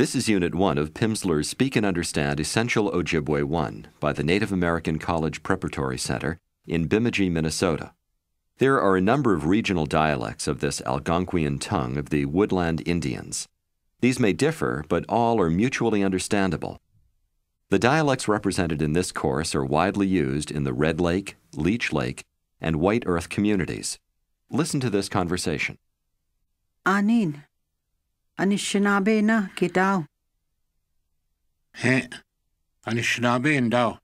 This is Unit 1 of Pimsleur's Speak and Understand Essential Ojibwe 1 by the Native American College Preparatory Center in Bemidji, Minnesota. There are a number of regional dialects of this Algonquian tongue of the woodland Indians. These may differ, but all are mutually understandable. The dialects represented in this course are widely used in the Red Lake, Leech Lake, and White Earth communities. Listen to this conversation. Anin. Anishinabe na kitao. He, Anishinaabe and Dao,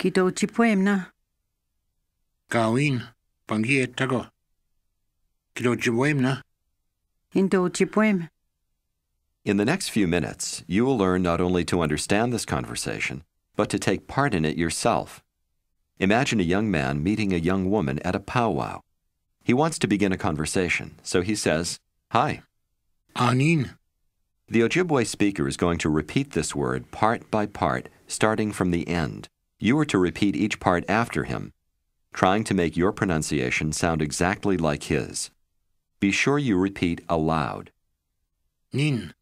Kito chipwem na. Gawin, Pangi et Tago, Kido Jibwem na, Into chipwem. In the next few minutes, you will learn not only to understand this conversation, but to take part in it yourself. Imagine a young man meeting a young woman at a powwow. He wants to begin a conversation, so he says, Hi. Anin, The Ojibwe speaker is going to repeat this word part by part, starting from the end. You are to repeat each part after him, trying to make your pronunciation sound exactly like his. Be sure you repeat aloud. Nin,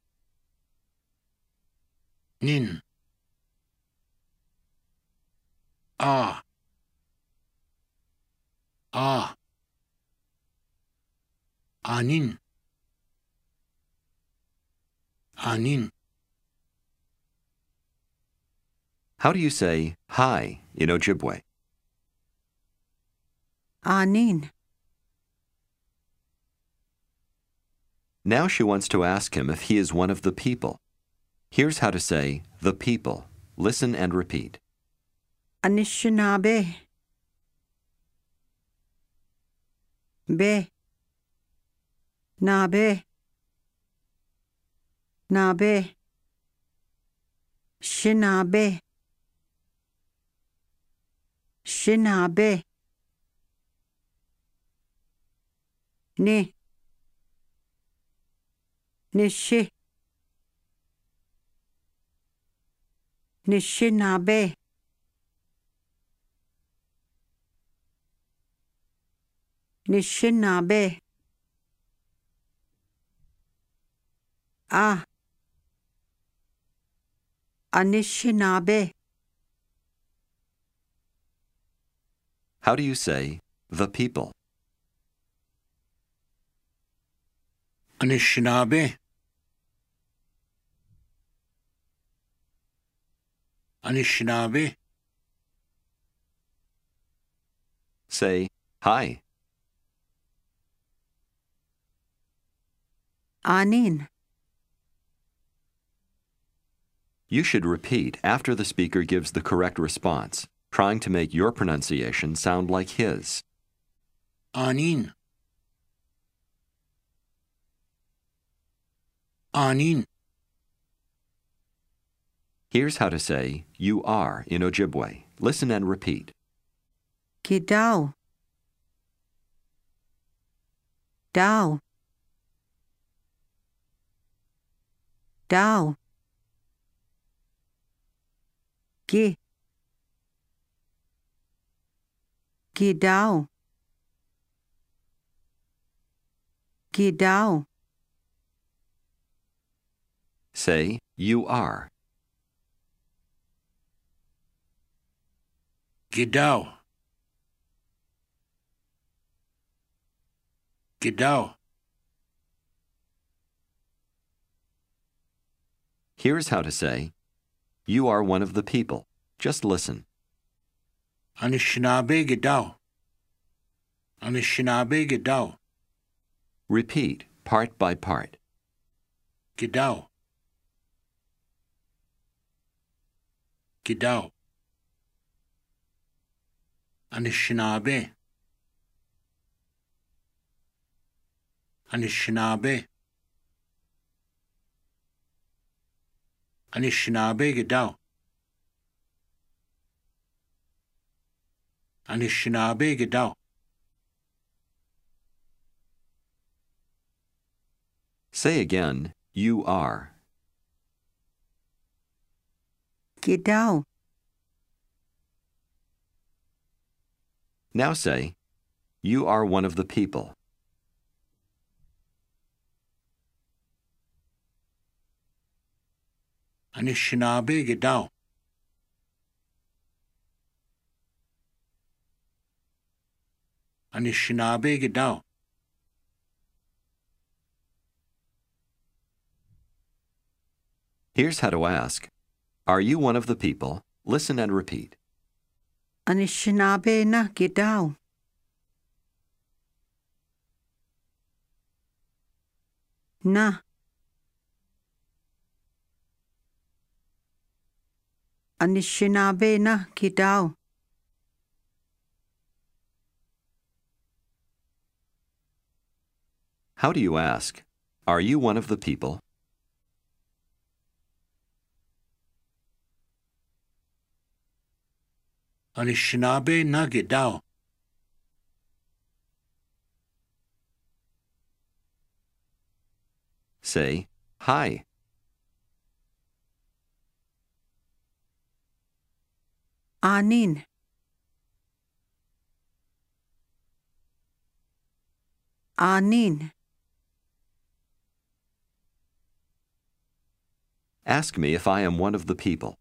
Nin, Ah, Ah, Anin, Anin, How do you say hi in Ojibwe? Anin. Now she wants to ask him if he is one of the people. Here's how to say the people. Listen and repeat. Anishinabe. Be. Nabe. Nabe. Shinabe. Shinabe. Ni. Nishi. Nishinabe. Nishinabe. Ah. Anishinabe. How do you say the people? Anishinaabe, Anishinaabe, Say hi. Anin. You should repeat after the speaker gives the correct response, trying to make your pronunciation sound like his. Anin, Anin, Here's how to say you are in Ojibwe. Listen and repeat. Kidao. Dao. Dao. Gi. Gidao. Gidao. Say you are. Gidao, Gidao, Here's how to say you are one of the people. Just listen. Anishinaabe Gidao, Anishinaabe Gidao, Repeat part by part. Gidao, Gidao, Anishinaabe, Anishinaabe, Anishinaabe Gidao, Anishinaabe Gidao, Say again, you are. Gidao. Now say, you are one of the people. Anishinaabe Gidao. Anishinaabe Gidao. Here's how to ask Are you one of the people? Listen and repeat. Anishinaabe na Gidao. Na. Anishinaabe na Gidao. How do you ask? Are you one of the people? Anishinaabe na Gidao. Say, Hi. Anin. Anin. Ask me if I am one of the people.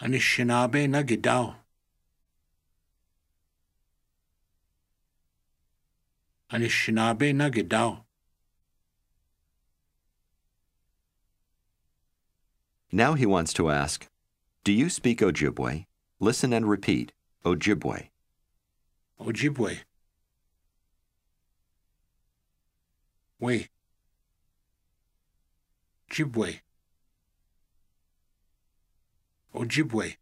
Anishinaabe na Gidao. Anishinaabe na Now he wants to ask, Do you speak Ojibwe? Listen and repeat, Ojibwe. Ojibwe. We. Ojibwe. Ojibwe.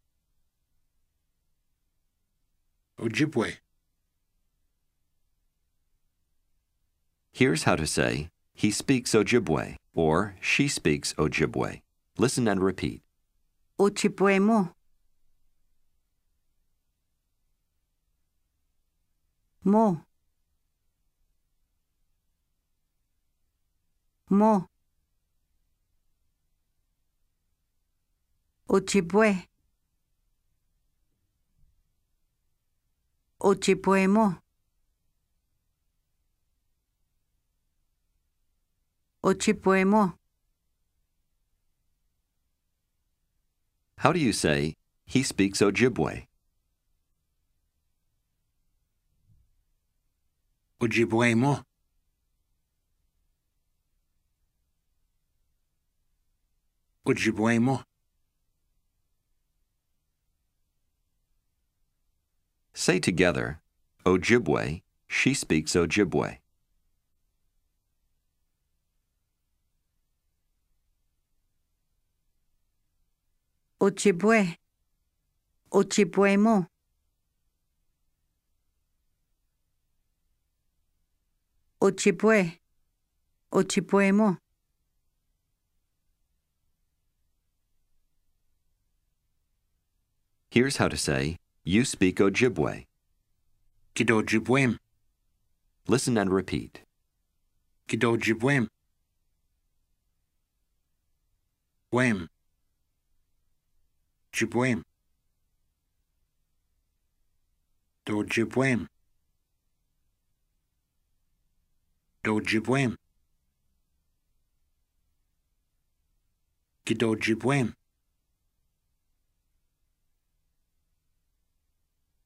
Ojibwe. Here's how to say, He speaks Ojibwe, or She speaks Ojibwe. Listen and repeat. Ochibwe mo. Mo. Mo. Ochibwe. Ochibwe mo. Ochibwe mo. How do you say, He speaks Ojibwe? Ojibwe mo. Ojibwe mo. Say together, Ojibwe, She speaks Ojibwe. Ochibwe. Ochibwe mo. Ochibwe. Ochibwe mo. Here's how to say, You speak Ojibwe. Kidojibwem. Listen and repeat. Kidojibwem. Wem. Jibwem. Dojibwem. Dojibwem. Kidojibwem.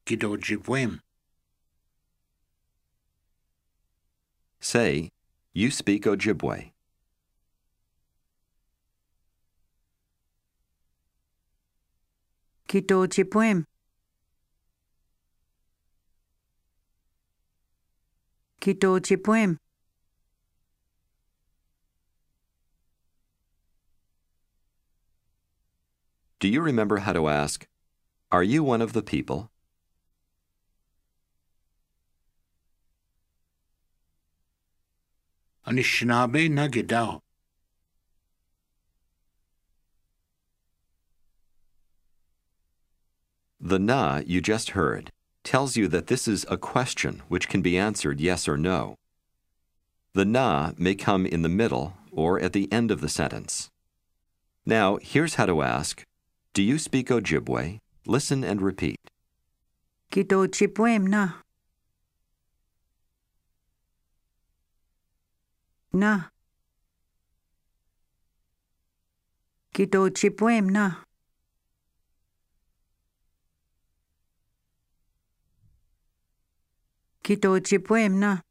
Kidojibwem. Say, You speak Ojibwe. Kidojibwem. Kidojibwem. Do you remember how to ask, Are you one of the people? Anishinaabe na The na you just heard tells you that this is a question which can be answered yes or no. The na may come in the middle or at the end of the sentence. Now, here's how to ask Do you speak Ojibwe? Listen and repeat. Na. na. Kitochipuem na. Kitochipuem na.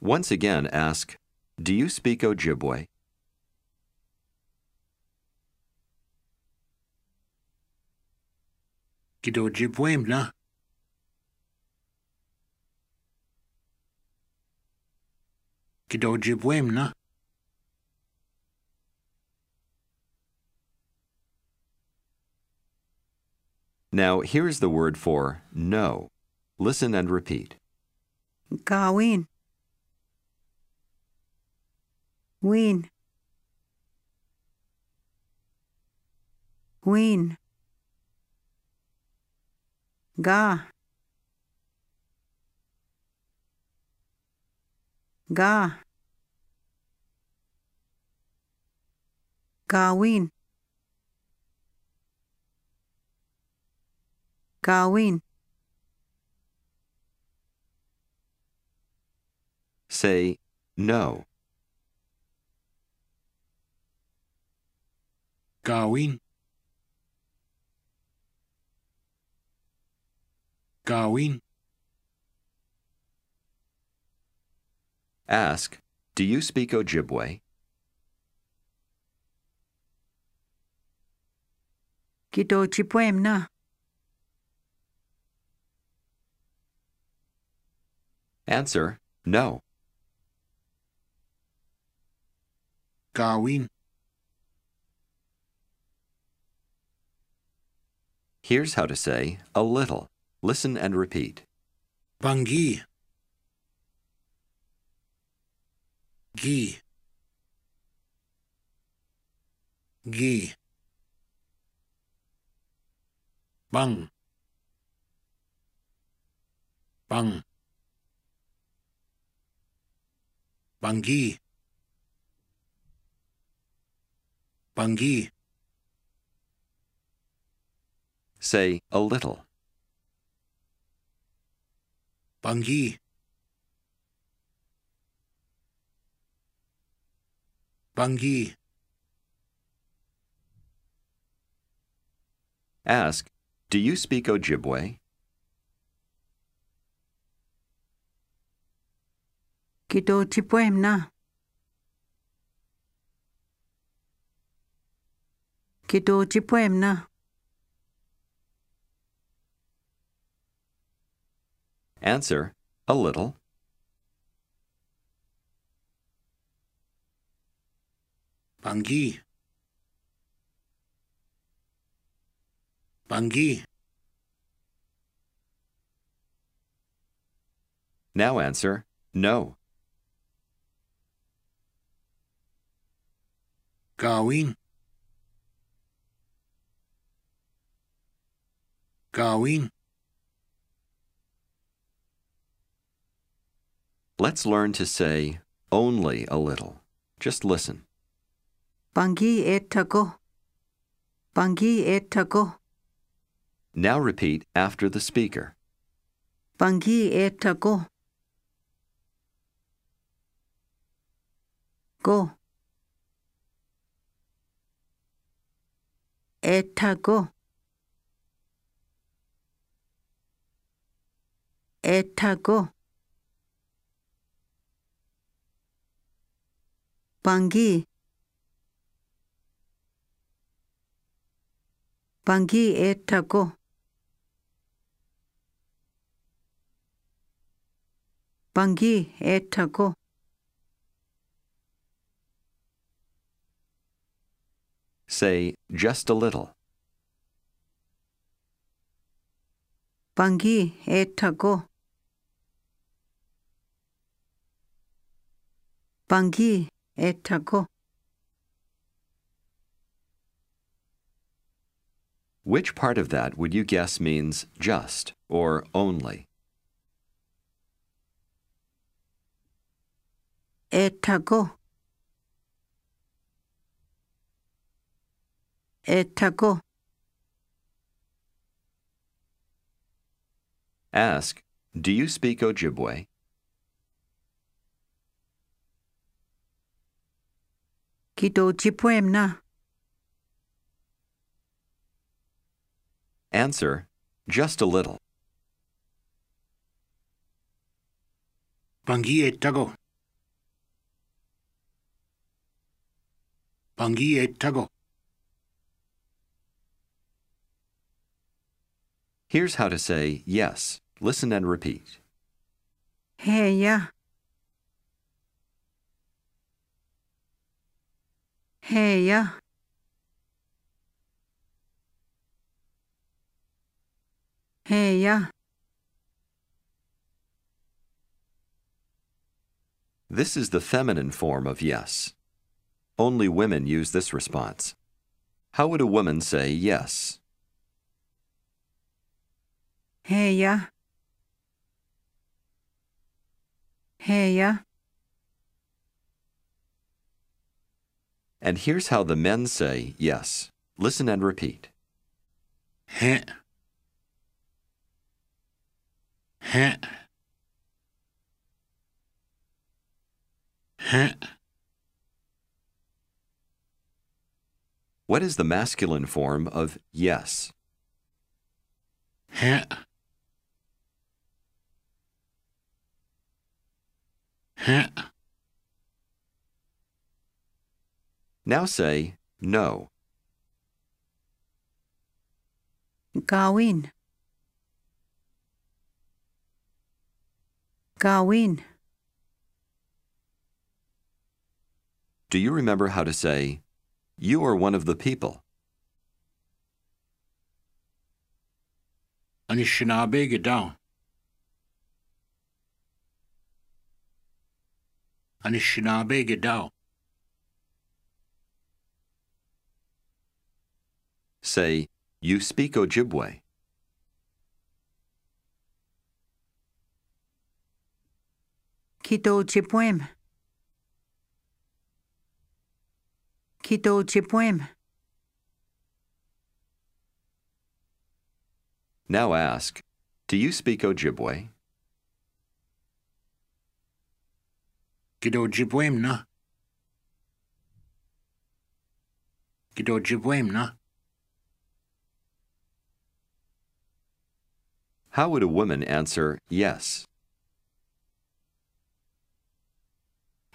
Once again, ask, Do you speak Ojibwe? Kidojibwem na. Kidojibwem na. Now, here's the word for no. Listen and repeat. Gawin. Win. Win. Ga. Ga. Gawin. Gawin. Say no. Gawin. Gawin. Ask, Do you speak Ojibwe? Kitochipuem na. Answer, No. Gawin. Here's how to say a little. Listen and repeat. Bangi. Gi. Gi. Bang. Bang. Bangi. Bangi. Say a little. Bangi. Bangi. Ask, Do you speak Ojibwe? Kitochipuem na. Kitochipuem na. Answer, A little. Bangi. Bangi. Now answer, No. Gawin. Gawin. Let's learn to say only a little. Just listen. Bangi etago. Bangi etago. Now repeat after the speaker. Bangi etago. Go. Etago. Etago. Bangi. Bangi etago. Bangi etago. Say just a little. Bangi etago. Bangi etago. Which part of that would you guess means just or only? etago. Etago. Ask, Do you speak Ojibwe? Kitojipwem na. Answer, just a little. Bangi etago. Bangi etago. Here's how to say yes. Listen and repeat. Heya. Hey, Heya. This is the feminine form of yes. Only women use this response. How would a woman say yes? Heya. Heya. And here's how the men say yes. Listen and repeat. He. He. He. What is the masculine form of yes? He. Now say no. Gawin. Gawin. Do you remember how to say, You are one of the people? Anishinaabe Gadao. Anishinaabe Gadao. Say, You speak Ojibwe. Kitojipwem. Kitojipwem. Now ask, Do you speak Ojibwe? Kidojibwem na. Kidojibwem na. How would a woman answer yes?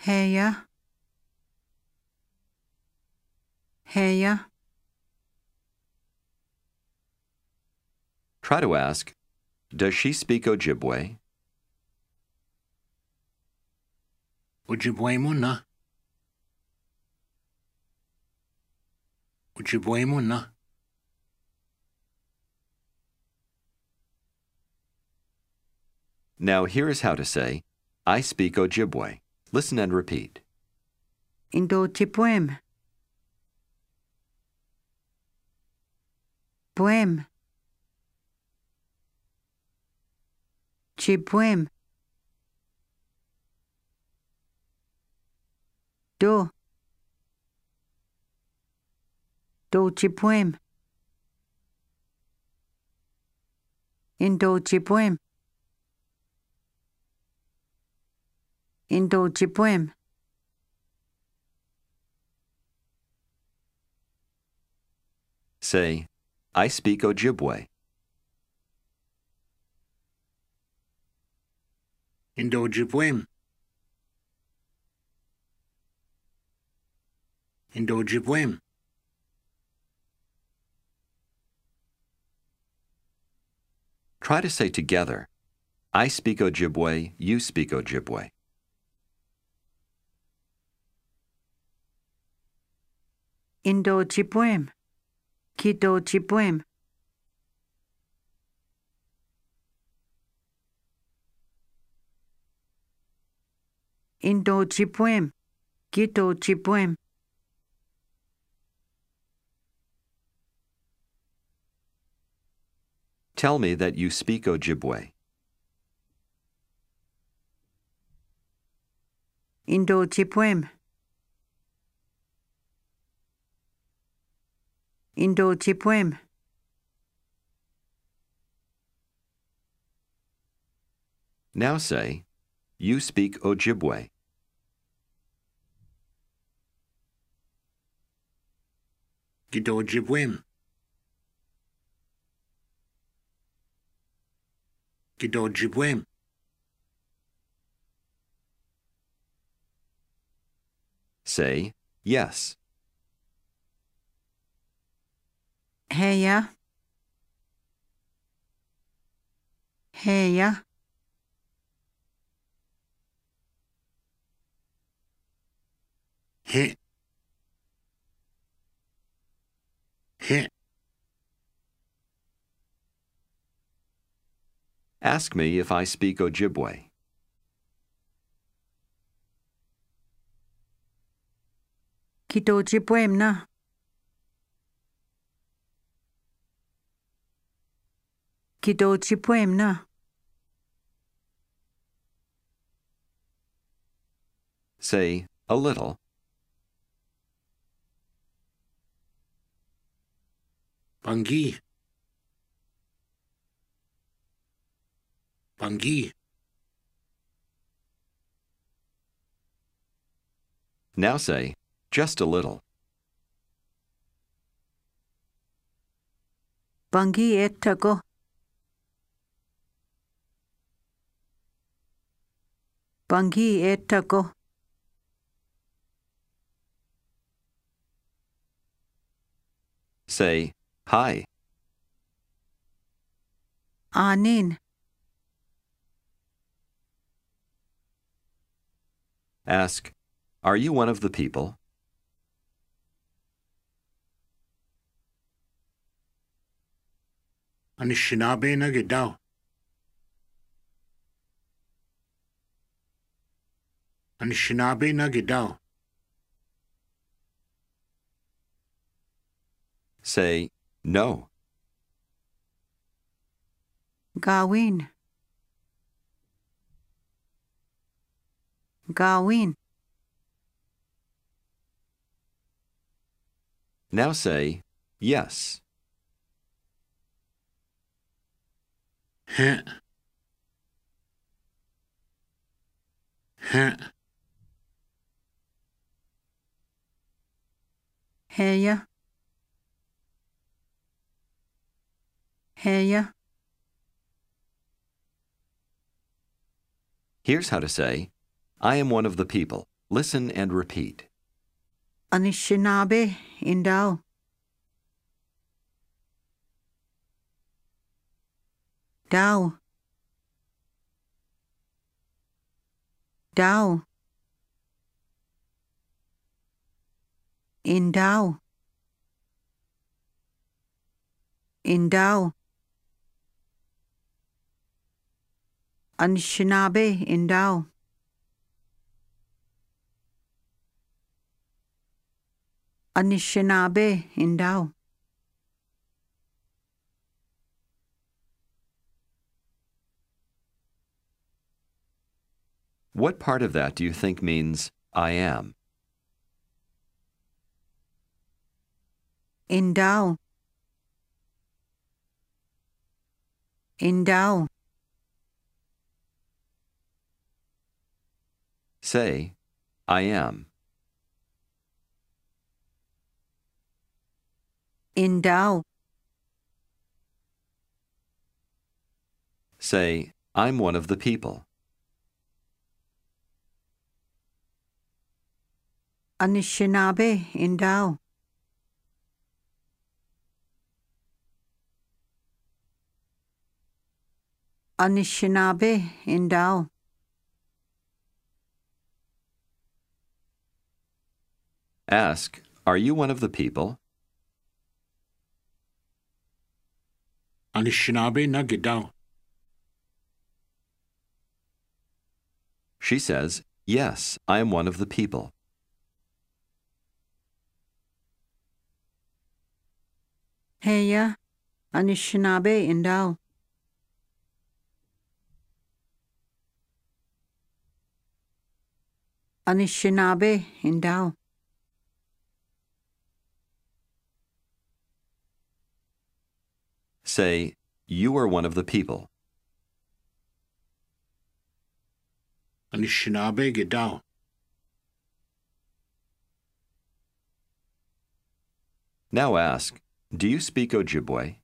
Heya. Heya. Try to ask, Does she speak Ojibwe? Ojibwemo na. Ojibwemo na. Now here's how to say, I speak Ojibwe. Listen and repeat. Indo Indojipwem. Pwem. Chipwem. Do. Dojipwem. Indojipwem. Indojipwem. Say, I speak Ojibwe. Indojibwem. Indojibwem. Try to say together, I speak Ojibwe, you speak Ojibwe. Indojipwem. Kitojipwem. Indojipwem. Kitojipwem. Tell me that you speak Ojibwe. Indojipwem. Indojipwem. Now say, You speak Ojibwe. Gito Ojibwem. Gito Ojibwem. Say, Yes. Heya. Heya. He. He. Ask me if I speak Ojibwe. Kito Ojibwem na. Kito Ojibwem na. Say, A little. Bangi. Bangi. Now say, Just a little. Bangi etago. Bangi etago. Say, Hi. Anin. Ask, Are you one of the people? Anishinaabe na Gidao. Anishinaabe na Gidao. Say, No. Gawin. Gawin. Now say, Yes. He. He. Heya. Heya. Here's how to say, I am one of the people. Listen and repeat. Anishinaabe Indao. Dao. Dao. Indao. Indao. Anishinaabe Indao. Anishinaabe Indao. What part of that do you think means I am? Indao. Indao. Say, I am. Indao. Say, I'm one of the people. Anishinaabe Indao. Anishinaabe Indao. Ask, Are you one of the people? Anishinaabe Nagidao. She says, Yes, I am one of the people. Heya. Anishinaabe Indao. Anishinaabe Indao. Say, You are one of the people. Anishinaabe Gidao. Now ask, Do you speak Ojibwe?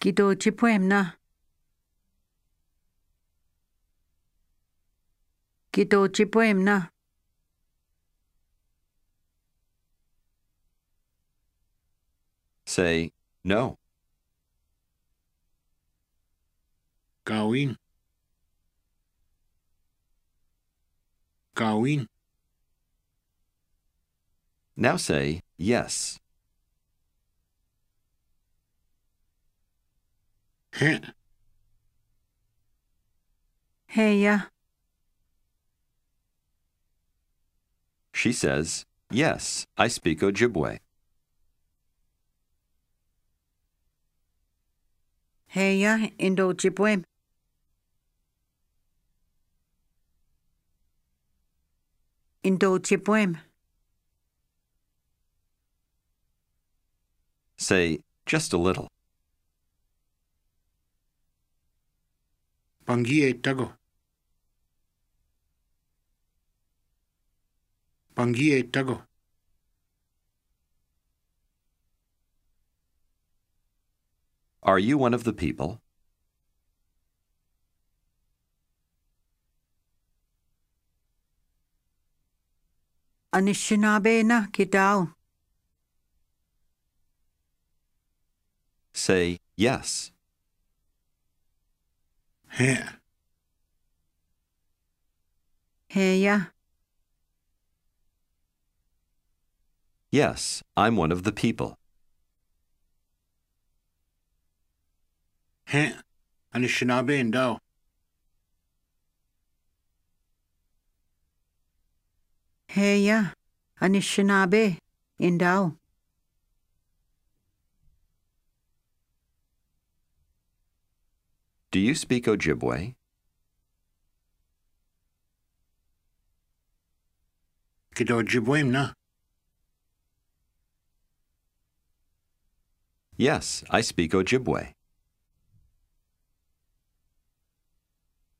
Kidochipwem na. Kidochipwem na. Say, No. Gawin. Gawin. Now say, Yes. He. Heya. She says, Yes, I speak Ojibwe. Heya Indochipwem. Indochipwem. Say, Just a little. Pangie Tago. Pangie Tago. Are you one of the people? Anishinaabe na Kidao. Say, Yes. He. Heya. Yes, I'm one of the people. He. Anishinaabe Ndao. Heya Anishinaabe Indao. Do you speak Ojibwe? Kidojibwem na. Yes, I speak Ojibwe.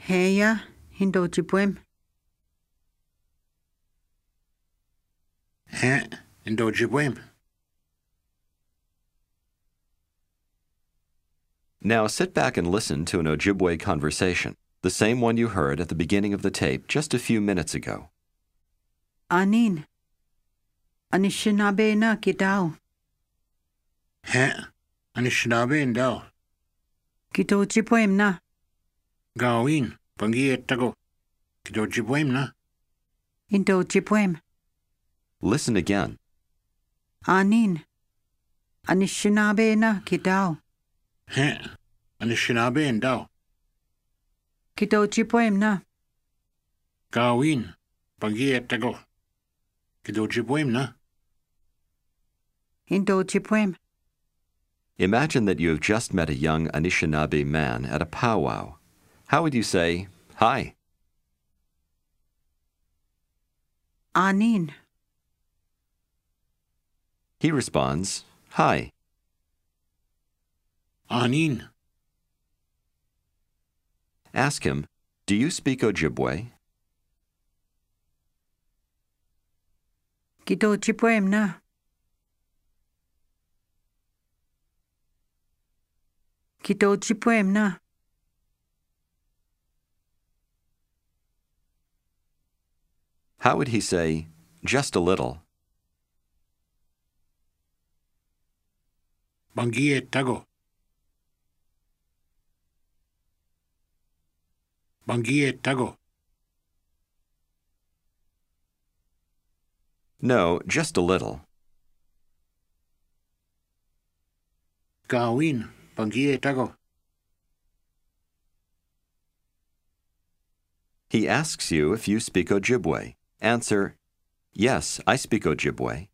Heya Indochipwem. He. Indojibwem. Now sit back and listen to an Ojibwe conversation, the same one you heard at the beginning of the tape just a few minutes ago. Anin. Anishinaabe na Kidao. He. Anishinaabe Ndao. Kidochipwem na. Gawin. Pangie Tago. Kidojibwem na. Indochipwem. Listen again. Anin. Anishinaabe na Kidao. He. Anishinaabe Ndao. Kidochipwem na. Gawin. Pangie Tago. Kidojibwem na. Indochipwem. Imagine that you have just met a young Anishinaabe man at a powwow. How would you say, Hi? Anin. He responds, Hi. Anin. Ask him, Do you speak Ojibwe? Kidochipwem na. Kidochipwem na. How would he say, Just a little? Pangie Tago. Pangie Tago. No, just a little. Gawin. Pangie Tago. He asks you if you speak Ojibwe. Answer, Yes, I speak Ojibwe.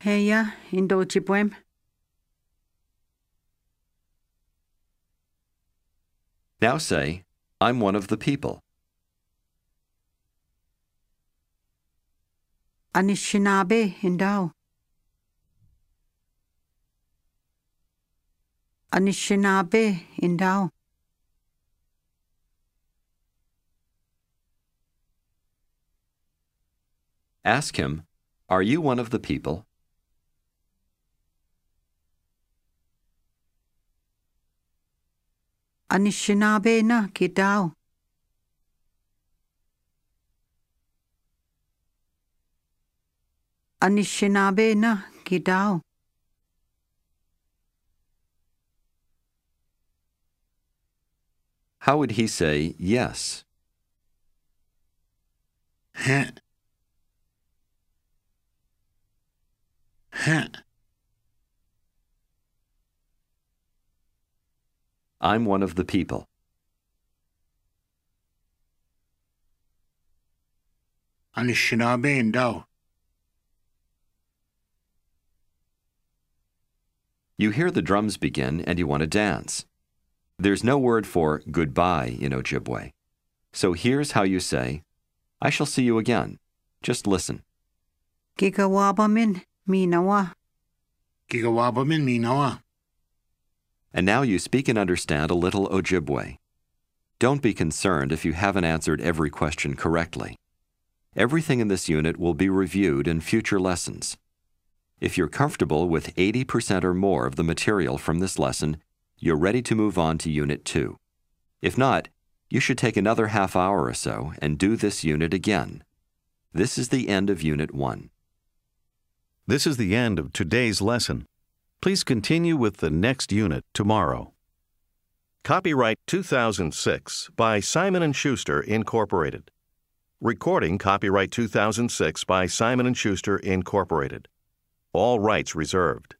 Heya Indochipwem. Now say, I'm one of the people. Anishinaabe Indao. Anishinaabe Indao. Ask him, Are you one of the people? Anishinaabe na Kidao. Anishinaabe na Kidao. How would he say yes? Heh. Heh. I'm one of the people. Anishinaabe Indao. You hear the drums begin and you want to dance. There's no word for goodbye in Ojibwe. So here's how you say, I shall see you again. Just listen. Gigawabamin Minawa. Gigawabamin Minawa. And now you speak and understand a little Ojibwe. Don't be concerned if you haven't answered every question correctly. Everything in this unit will be reviewed in future lessons. If you're comfortable with 80% or more of the material from this lesson, you're ready to move on to Unit 2. If not, you should take another half hour or so and do this unit again. This is the end of Unit 1. This is the end of today's lesson. Please continue with the next unit tomorrow. Copyright 2006 by Simon & Schuster Incorporated. Recording copyright 2006 by Simon & Schuster Incorporated. All rights reserved.